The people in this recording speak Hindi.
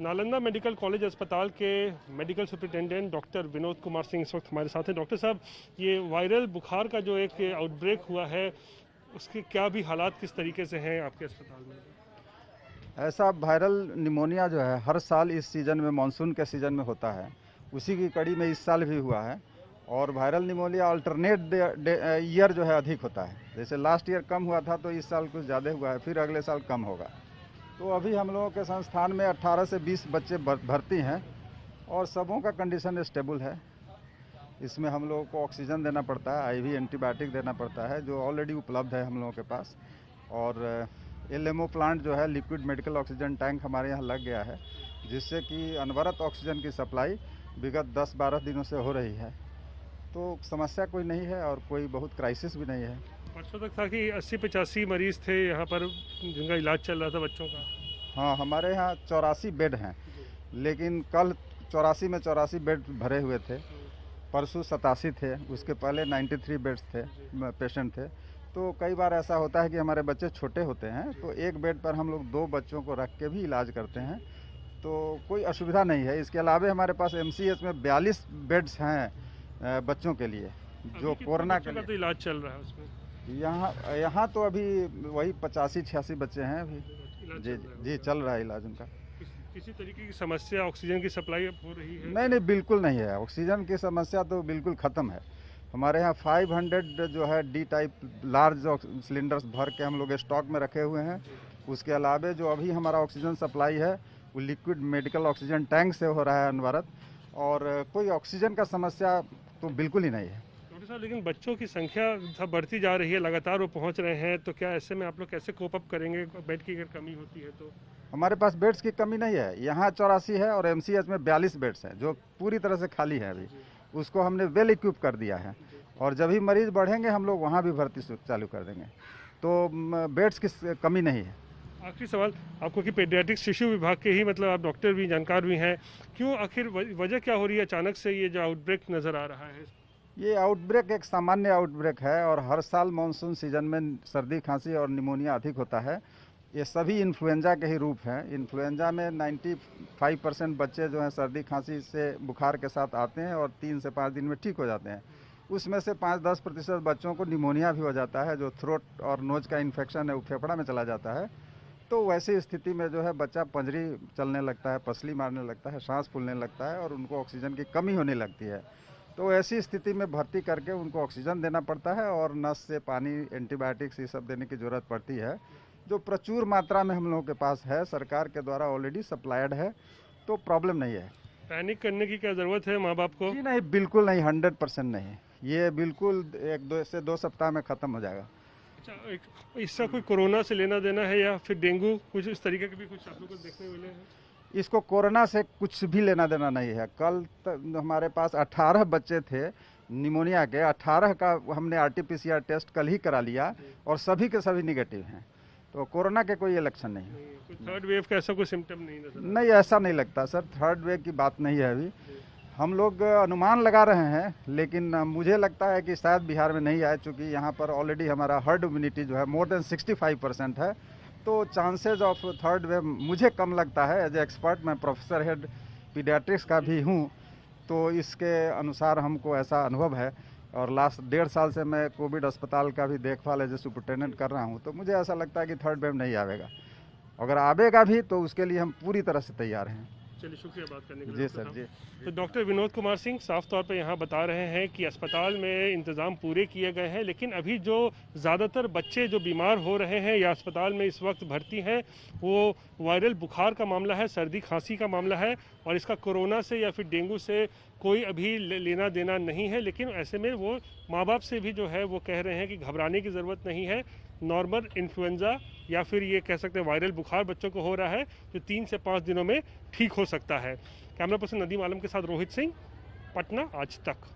नालंदा मेडिकल कॉलेज अस्पताल के medical superintendent doctor Vinod Kumar Singh इस वक्त हमारे साथ हैं। डॉक्टर साहब, ये वायरल बुखार का जो एक आउटब्रेक हुआ है, उसके क्या भी हालात किस तरीके से हैं आपके अस्पताल में? ऐसा वायरल निमोनिया जो है, हर साल इस सीज़न में, मानसून के सीज़न में होता है। उसी की कड़ी में इस साल भी हुआ है और वायरल निमोनिया अल्टरनेट ईयर जो है, अधिक होता है। जैसे लास्ट ईयर कम हुआ था तो इस साल कुछ ज़्यादा हुआ है, फिर अगले साल कम होगा। तो अभी हम लोगों के संस्थान में 18 से 20 बच्चे भर्ती हैं और सबों का कंडीशन स्टेबल है। इसमें हम लोगों को ऑक्सीजन देना पड़ता है, आईवी एंटीबायोटिक देना पड़ता है, जो ऑलरेडी उपलब्ध है हम लोगों के पास। और एल प्लांट जो है, लिक्विड मेडिकल ऑक्सीजन टैंक हमारे यहाँ लग गया है, जिससे कि अनवरत ऑक्सीजन की सप्लाई विगत 10-12 दिनों से हो रही है। तो समस्या कोई नहीं है और कोई बहुत क्राइसिस भी नहीं है। परसों तक था कि अस्सी पचासी मरीज़ थे यहाँ पर जिनका इलाज चल रहा था बच्चों का? हाँ हमारे यहाँ चौरासी बेड हैं। लेकिन कल चौरासी में चौरासी बेड भरे हुए थे। परसों सतासी थे उसके पहले 93 बेड्स थे पेशेंट थे। तो कई बार ऐसा होता है कि हमारे बच्चे छोटे होते हैं तो एक बेड पर हम लोग दो बच्चों को रख के भी इलाज करते हैं। तो कोई असुविधा नहीं है। इसके अलावा हमारे पास एम में बयालीस बेड्स हैं बच्चों के लिए जो कोरोना का तो इलाज चल रहा है उसमें? यहाँ यहाँ तो अभी वही पचासी छियासी बच्चे हैं अभी। जी जी चल रहा है इलाज उनका। किसी तरीके की समस्या ऑक्सीजन की सप्लाई हो रही है? नहीं नहीं बिल्कुल नहीं है। ऑक्सीजन की समस्या तो बिल्कुल ख़त्म है। हमारे यहाँ 500 जो है डी टाइप लार्ज सिलेंडर्स भर के हम लोग स्टॉक में रखे हुए हैं। उसके अलावे जो अभी हमारा ऑक्सीजन सप्लाई है वो लिक्विड मेडिकल ऑक्सीजन टैंक से हो रहा है अनवरत। और कोई ऑक्सीजन का समस्या तो बिल्कुल ही नहीं है। साहब लेकिन बच्चों की संख्या सब बढ़ती जा रही है लगातार वो पहुँच रहे हैं तो क्या ऐसे में आप लोग कैसे कोप अप करेंगे? बेड की अगर कमी होती है तो? हमारे पास बेड्स की कमी नहीं है। यहाँ चौरासी है और एमसीएच में बयालीस बेड्स हैं जो पूरी तरह से खाली है अभी। उसको हमने वेल इक्विप कर दिया है। और जब भी मरीज़ बढ़ेंगे हम लोग वहाँ भी भर्ती चालू कर देंगे। तो बेड्स की कमी नहीं है। आखिरी सवाल आपको कि पेडियाट्रिक शिशु विभाग के ही मतलब आप डॉक्टर भी जानकार भी हैं। क्यों आखिर वजह क्या हो रही है? अचानक से ये जो आउटब्रेक नज़र आ रहा है ये आउटब्रेक एक सामान्य आउटब्रेक है और हर साल मानसून सीज़न में सर्दी, खांसी और निमोनिया अधिक होता है। ये सभी इन्फ्लुएंजा के ही रूप हैं। इन्फ्लुएंजा में 95 परसेंट बच्चे जो हैं सर्दी, खांसी से बुखार के साथ आते हैं और तीन से पाँच दिन में ठीक हो जाते हैं। उसमें से पाँच दस प्रतिशत बच्चों को निमोनिया भी हो जाता है, जो थ्रोट और नोज़ का इन्फेक्शन है वो फेफड़ा में चला जाता है। तो वैसी स्थिति में जो है बच्चा पंजरी चलने लगता है, पसली मारने लगता है, सांस फूलने लगता है और उनको ऑक्सीजन की कमी होने लगती है। तो ऐसी स्थिति में भर्ती करके उनको ऑक्सीजन देना पड़ता है और नस से पानी एंटीबायोटिक्स ये सब देने की ज़रूरत पड़ती है। जो प्रचुर मात्रा में हम लोगों के पास है सरकार के द्वारा ऑलरेडी सप्लाइड है तो प्रॉब्लम नहीं है। पैनिक करने की क्या ज़रूरत है माँ बाप को? जी नहीं बिल्कुल नहीं हंड्रेड परसेंट नहीं। ये बिल्कुल एक दो से दो सप्ताह में ख़त्म हो जाएगा। अच्छा इसका कोई कोरोना से लेना देना है या फिर डेंगू कुछ इस तरीके के भी कुछ आप लोग को देखने मिले हैं? इसको कोरोना से कुछ भी लेना देना नहीं है। कल हमारे पास 18 बच्चे थे निमोनिया के। 18 का हमने आरटीपीसीआर टेस्ट कल ही करा लिया और सभी के सभी निगेटिव हैं। तो कोरोना के कोई लक्षण नहीं थर्ड वेव का ऐसा कोई सिम्टम नहीं नहीं ऐसा नहीं लगता सर। थर्ड वेव की बात नहीं है अभी। हम लोग अनुमान लगा रहे हैं लेकिन मुझे लगता है कि शायद बिहार में नहीं आए चूँकि यहाँ पर ऑलरेडी हमारा हर्ड इम्यूनिटी जो है मोर देन 65 परसेंट है। तो चांसेज ऑफ़ थर्ड वेव मुझे कम लगता है एज एक्सपर्ट मैं प्रोफेसर हेड पीडियाट्रिक्स का भी हूँ तो इसके अनुसार हमको ऐसा अनुभव है। और लास्ट डेढ़ साल से मैं कोविड अस्पताल का भी देखभाल एज ए सुपरटेंडेंट कर रहा हूँ तो मुझे ऐसा लगता है कि थर्ड वेव नहीं आवेगा। अगर आवेगा भी तो उसके लिए हम पूरी तरह से तैयार हैं। चलिए शुक्रिया बात करने के लिए जी सर जी। तो डॉक्टर विनोद कुमार सिंह साफ़ तौर पर यहाँ बता रहे हैं कि अस्पताल में इंतज़ाम पूरे किए गए हैं लेकिन अभी जो ज़्यादातर बच्चे जो बीमार हो रहे हैं या अस्पताल में इस वक्त भर्ती हैं वो वायरल बुखार का मामला है सर्दी खांसी का मामला है और इसका कोरोना से या फिर डेंगू से कोई अभी लेना देना नहीं है लेकिन ऐसे में वो माँ बाप से भी जो है वो कह रहे हैं कि घबराने की ज़रूरत नहीं है। नॉर्मल इन्फ्लुएंजा या फिर ये कह सकते हैं वायरल बुखार बच्चों को हो रहा है, जो तीन से पाँच दिनों में ठीक हो सकता है। कैमरा पर्सन नदीम आलम के साथ रोहित सिंह, पटना, आज तक।